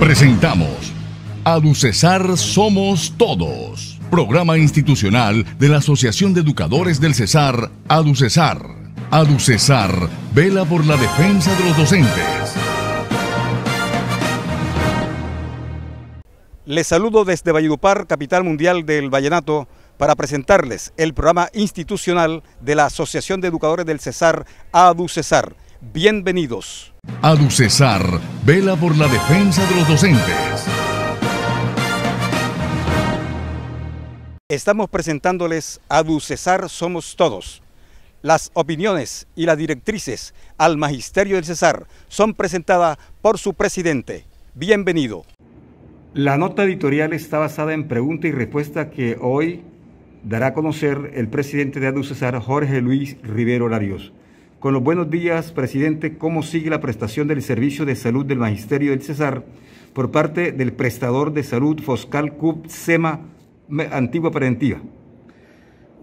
Presentamos Aducesar Somos Todos, programa institucional de la Asociación de Educadores del Cesar, Aducesar. Aducesar vela por la defensa de los docentes. Les saludo desde Valledupar, capital mundial del vallenato, para presentarles el programa institucional de la Asociación de Educadores del Cesar, ADUCESAR. Bienvenidos. ADUCESAR vela por la defensa de los docentes. Estamos presentándoles ADUCESAR Somos Todos. Las opiniones y las directrices al Magisterio del Cesar son presentadas por su presidente. Bienvenido. La nota editorial está basada en pregunta y respuesta que hoy dará a conocer el presidente de ADUCESAR, Jorge Luis Rivero Larios. Con los buenos días, presidente, ¿cómo sigue la prestación del servicio de salud del Magisterio del Cesar por parte del prestador de salud Foscal CUB SEMA Antigua Preventiva?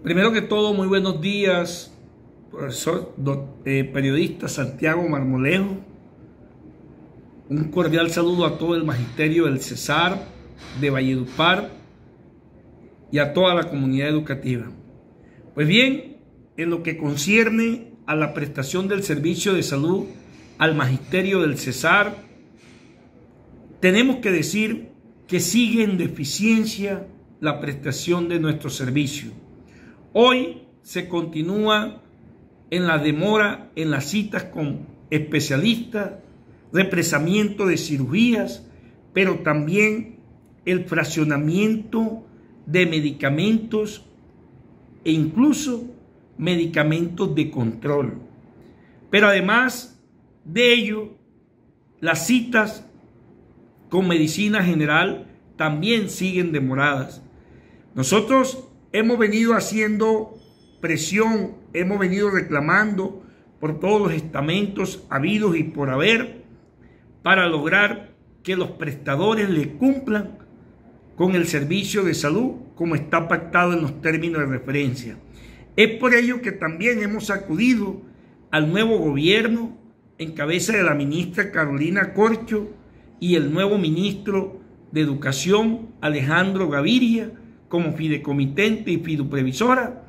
Primero que todo, muy buenos días, profesor, eh, periodista Santiago Marmolejo. Un cordial saludo a todo el Magisterio del Cesar, de Valledupar y a toda la comunidad educativa. Pues bien, en lo que concierne a la prestación del servicio de salud al magisterio del Cesar, tenemos que decir que sigue en deficiencia la prestación de nuestro servicio. Hoy se continúa en la demora en las citas con especialistas, represamiento de cirugías, pero también el fraccionamiento de medicamentos e incluso medicamentos de control. Pero además de ello, las citas con medicina general también siguen demoradas. Nosotros hemos venido haciendo presión, hemos venido reclamando por todos los estamentos habidos y por haber para lograr que los prestadores le cumplan con el servicio de salud como está pactado en los términos de referencia. Es por ello que también hemos acudido al nuevo gobierno en cabeza de la ministra Carolina Corcho y el nuevo ministro de Educación Alejandro Gaviria como fidecomitente y fiduprevisora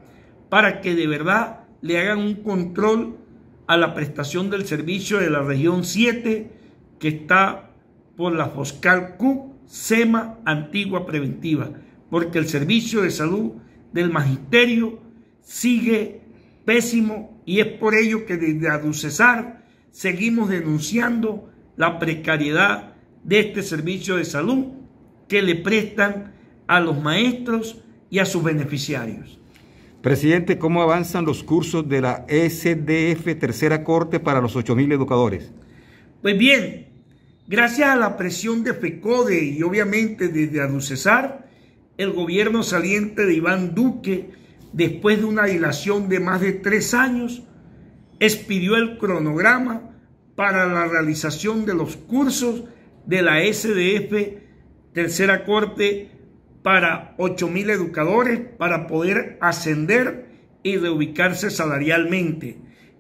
para que de verdad le hagan un control a la prestación del servicio de la región 7 que está por la Foscal Q SEMA Antigua Preventiva, porque el servicio de salud del magisterio sigue pésimo y es por ello que desde Aducesar seguimos denunciando la precariedad de este servicio de salud que le prestan a los maestros y a sus beneficiarios. Presidente, ¿cómo avanzan los cursos de la SDF Tercera Corte para los 8.000 educadores? Pues bien, Gracias a la presión de FECODE y obviamente desde Aducesar, el gobierno saliente de Iván Duque, después de una dilación de más de tres años, expidió el cronograma para la realización de los cursos de la SDF Tercera Corte para 8.000 educadores para poder ascender y reubicarse salarialmente.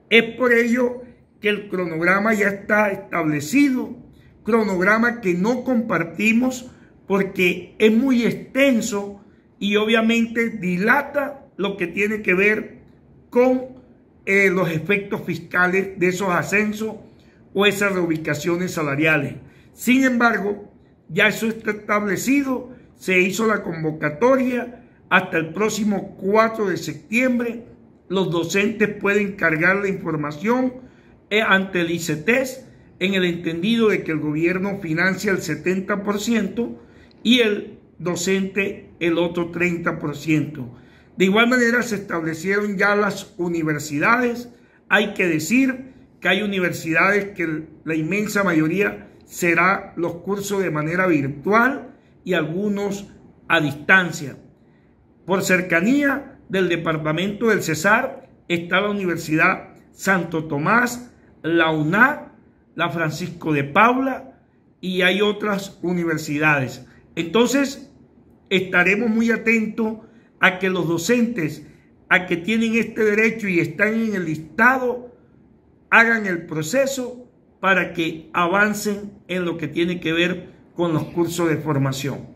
Es por ello que el cronograma ya está establecido cronograma que no compartimos porque es muy extenso y obviamente dilata lo que tiene que ver con eh, los efectos fiscales de esos ascensos o esas reubicaciones salariales. Sin embargo, ya eso está establecido, se hizo la convocatoria hasta el próximo 4 de septiembre. Los docentes pueden cargar la información eh, ante el ICETES en el entendido de que el gobierno financia el 70% y el docente el otro 30%. De igual manera se establecieron ya las universidades. Hay que decir que hay universidades que la inmensa mayoría será los cursos de manera virtual y algunos a distancia. Por cercanía del departamento del Cesar está la Universidad Santo Tomás, la UNAD la Francisco de Paula y hay otras universidades. Entonces, estaremos muy atentos a que los docentes, a que tienen este derecho y están en el listado, hagan el proceso para que avancen en lo que tiene que ver con los cursos de formación.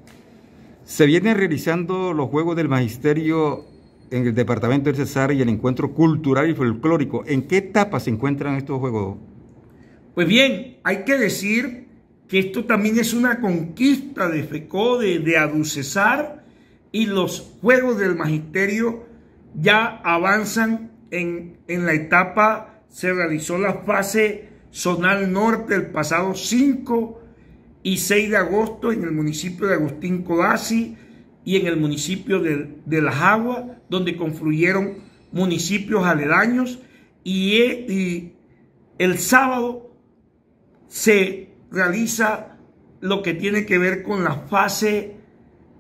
Se vienen realizando los Juegos del Magisterio en el Departamento del Cesar y el Encuentro Cultural y Folclórico. ¿En qué etapa se encuentran estos Juegos? Pues bien, hay que decir que esto también es una conquista de FECODE, de ADUCESAR, y los Juegos del Magisterio ya avanzan en, en la etapa, se realizó la fase zonal norte el pasado 5 y 6 de agosto en el municipio de Agustín Codazzi y en el municipio de, de Las Aguas, donde confluyeron municipios aledaños y, y el sábado se realiza lo que tiene que ver con la fase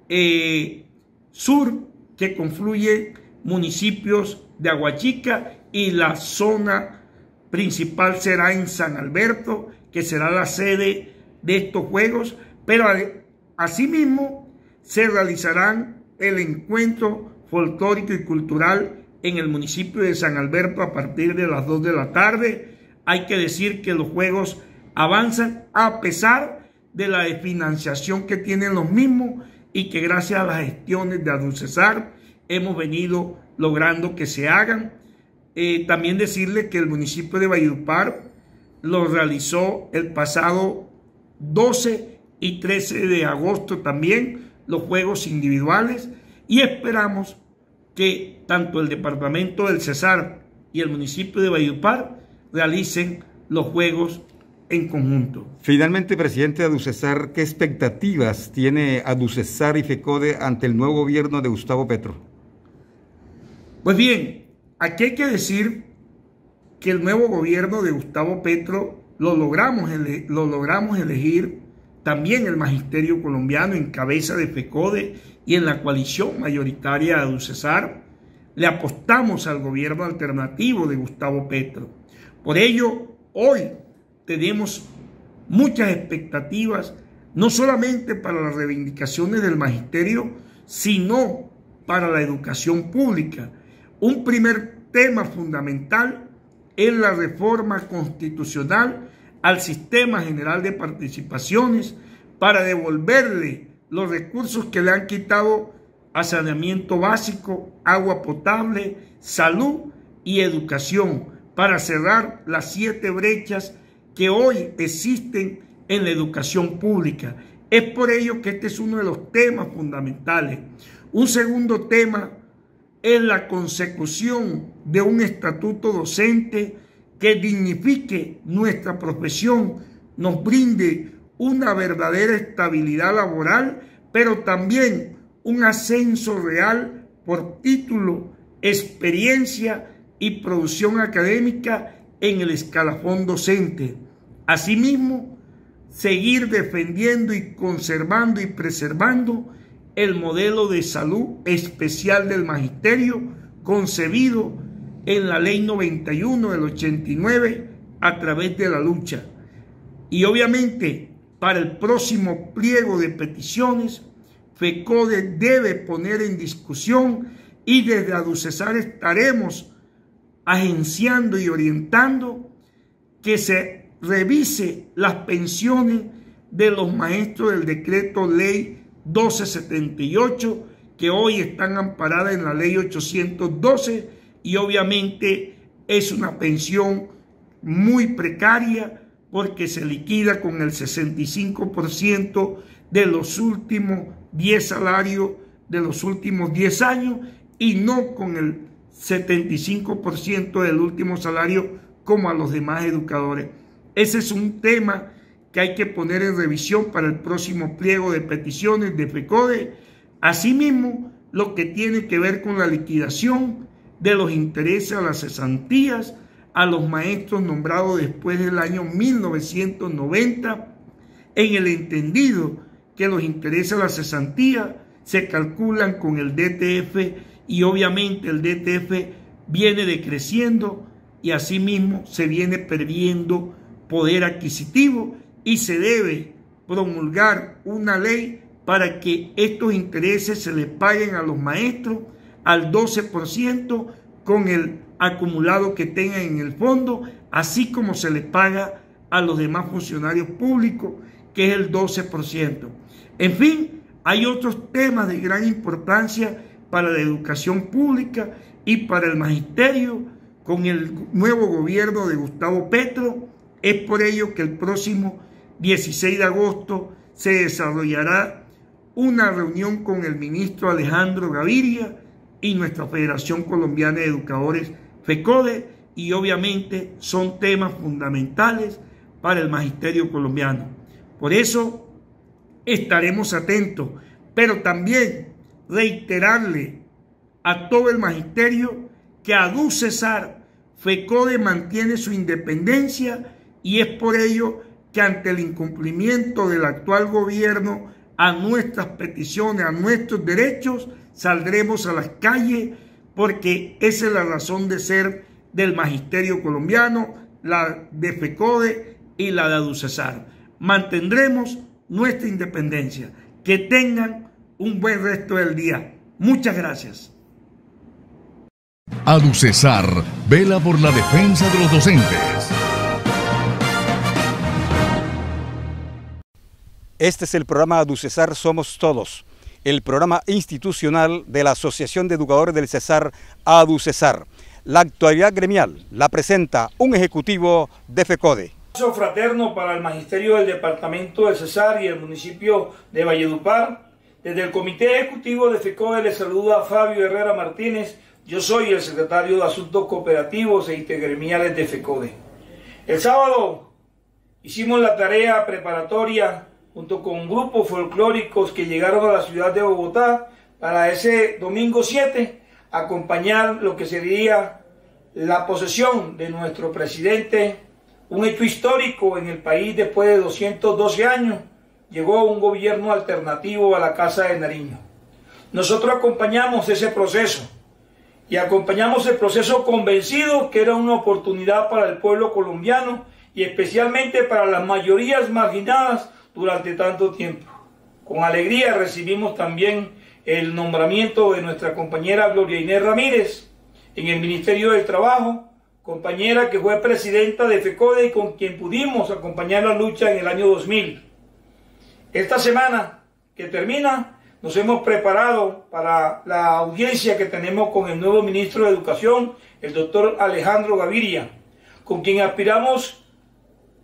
eh, sur que confluye municipios de Aguachica y la zona principal será en San Alberto, que será la sede de estos juegos, pero asimismo se realizarán el encuentro folclórico y cultural en el municipio de San Alberto a partir de las 2 de la tarde. Hay que decir que los juegos avanzan a pesar de la financiación que tienen los mismos y que gracias a las gestiones de Aducesar hemos venido logrando que se hagan. Eh, también decirle que el municipio de Valledupar lo realizó el pasado 12 y 13 de agosto también, los juegos individuales, y esperamos que tanto el departamento del Cesar y el municipio de Valledupar realicen los juegos en conjunto. Finalmente, presidente Aducesar, ¿qué expectativas tiene Aducesar y FECODE ante el nuevo gobierno de Gustavo Petro? Pues bien, aquí hay que decir que el nuevo gobierno de Gustavo Petro lo logramos, lo logramos elegir también el magisterio colombiano en cabeza de FECODE y en la coalición mayoritaria de Aducesar. Le apostamos al gobierno alternativo de Gustavo Petro. Por ello, hoy tenemos muchas expectativas, no solamente para las reivindicaciones del magisterio, sino para la educación pública. Un primer tema fundamental es la reforma constitucional al sistema general de participaciones para devolverle los recursos que le han quitado a saneamiento básico, agua potable, salud y educación, para cerrar las siete brechas que hoy existen en la educación pública. Es por ello que este es uno de los temas fundamentales. Un segundo tema es la consecución de un estatuto docente que dignifique nuestra profesión, nos brinde una verdadera estabilidad laboral, pero también un ascenso real por título, experiencia y producción académica en el escalafón docente. Asimismo, seguir defendiendo y conservando y preservando el modelo de salud especial del magisterio concebido en la ley 91 del 89 a través de la lucha. Y obviamente para el próximo pliego de peticiones, FECODE debe poner en discusión y desde Aducesar estaremos agenciando y orientando que se revise las pensiones de los maestros del decreto ley 1278 que hoy están amparadas en la ley 812 y obviamente es una pensión muy precaria porque se liquida con el 65% de los últimos 10 salarios de los últimos 10 años y no con el 75% del último salario como a los demás educadores. Ese es un tema que hay que poner en revisión para el próximo pliego de peticiones de FECODE. Asimismo, lo que tiene que ver con la liquidación de los intereses a las cesantías a los maestros nombrados después del año 1990, en el entendido que los intereses a la cesantía se calculan con el DTF y obviamente el DTF viene decreciendo y asimismo se viene perdiendo poder adquisitivo y se debe promulgar una ley para que estos intereses se les paguen a los maestros al 12% con el acumulado que tengan en el fondo, así como se les paga a los demás funcionarios públicos que es el 12%. En fin, hay otros temas de gran importancia para la educación pública y para el magisterio con el nuevo gobierno de Gustavo Petro. Es por ello que el próximo 16 de agosto se desarrollará una reunión con el ministro Alejandro Gaviria y nuestra Federación Colombiana de Educadores FECODE y obviamente son temas fundamentales para el magisterio colombiano. Por eso estaremos atentos, pero también reiterarle a todo el magisterio que a Cesar FECODE mantiene su independencia y es por ello que ante el incumplimiento del actual gobierno a nuestras peticiones, a nuestros derechos, saldremos a las calles porque esa es la razón de ser del magisterio colombiano, la de FECODE y la de ADUCESAR. Mantendremos nuestra independencia. Que tengan un buen resto del día. Muchas gracias. ADUCESAR vela por la defensa de los docentes. Este es el programa ADUCESAR Somos Todos, el programa institucional de la Asociación de Educadores del Cesar ADUCESAR. La actualidad gremial la presenta un ejecutivo de FECODE. Un fraterno para el magisterio del departamento del Cesar y el municipio de Valledupar. Desde el comité ejecutivo de FECODE le saluda Fabio Herrera Martínez. Yo soy el secretario de Asuntos Cooperativos e Intergremiales de FECODE. El sábado hicimos la tarea preparatoria junto con grupos folclóricos que llegaron a la ciudad de Bogotá para ese domingo 7 acompañar lo que sería la posesión de nuestro presidente, un hecho histórico en el país después de 212 años, llegó un gobierno alternativo a la Casa de Nariño. Nosotros acompañamos ese proceso y acompañamos el proceso convencidos que era una oportunidad para el pueblo colombiano y especialmente para las mayorías marginadas durante tanto tiempo. Con alegría recibimos también el nombramiento de nuestra compañera Gloria Inés Ramírez en el Ministerio del Trabajo, compañera que fue presidenta de FECODE y con quien pudimos acompañar la lucha en el año 2000. Esta semana que termina, nos hemos preparado para la audiencia que tenemos con el nuevo ministro de Educación, el doctor Alejandro Gaviria, con quien aspiramos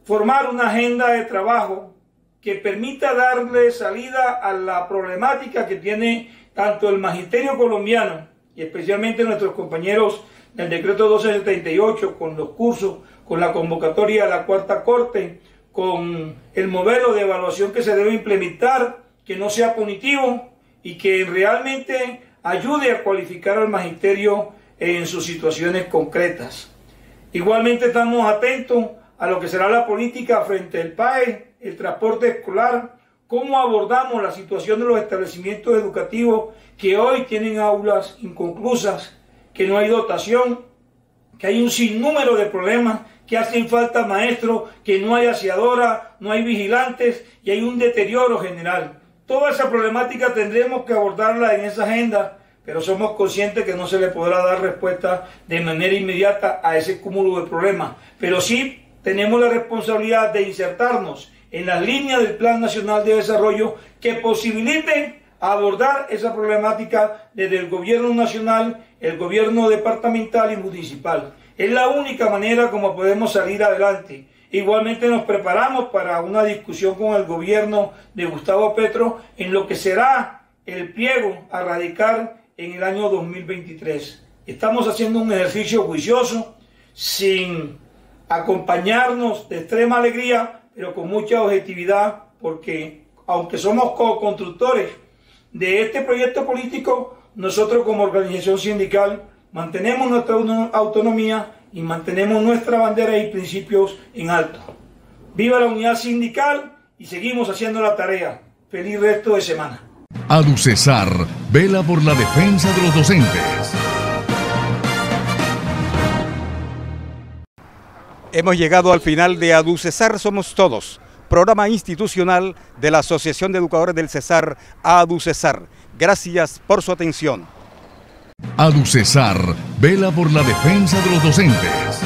formar una agenda de trabajo que permita darle salida a la problemática que tiene tanto el magisterio colombiano y especialmente nuestros compañeros del decreto 1278 con los cursos, con la convocatoria a la cuarta corte, con el modelo de evaluación que se debe implementar, que no sea punitivo y que realmente ayude a cualificar al magisterio en sus situaciones concretas. Igualmente estamos atentos a lo que será la política frente al PAE el transporte escolar, cómo abordamos la situación de los establecimientos educativos que hoy tienen aulas inconclusas, que no hay dotación, que hay un sinnúmero de problemas, que hacen falta maestros, que no hay aseadora, no hay vigilantes y hay un deterioro general. Toda esa problemática tendremos que abordarla en esa agenda, pero somos conscientes que no se le podrá dar respuesta de manera inmediata a ese cúmulo de problemas. Pero sí tenemos la responsabilidad de insertarnos en las líneas del Plan Nacional de Desarrollo que posibiliten abordar esa problemática desde el gobierno nacional, el gobierno departamental y municipal. Es la única manera como podemos salir adelante. Igualmente nos preparamos para una discusión con el gobierno de Gustavo Petro en lo que será el pliego a radicar en el año 2023. Estamos haciendo un ejercicio juicioso, sin acompañarnos de extrema alegría, pero con mucha objetividad, porque aunque somos co-constructores de este proyecto político, nosotros como organización sindical mantenemos nuestra autonomía y mantenemos nuestra bandera y principios en alto. Viva la unidad sindical y seguimos haciendo la tarea. Feliz resto de semana. ADUCESAR vela por la defensa de los docentes. Hemos llegado al final de ADUCESAR Somos Todos, programa institucional de la Asociación de Educadores del Cesar, ADUCESAR. Gracias por su atención. ADUCESAR vela por la defensa de los docentes.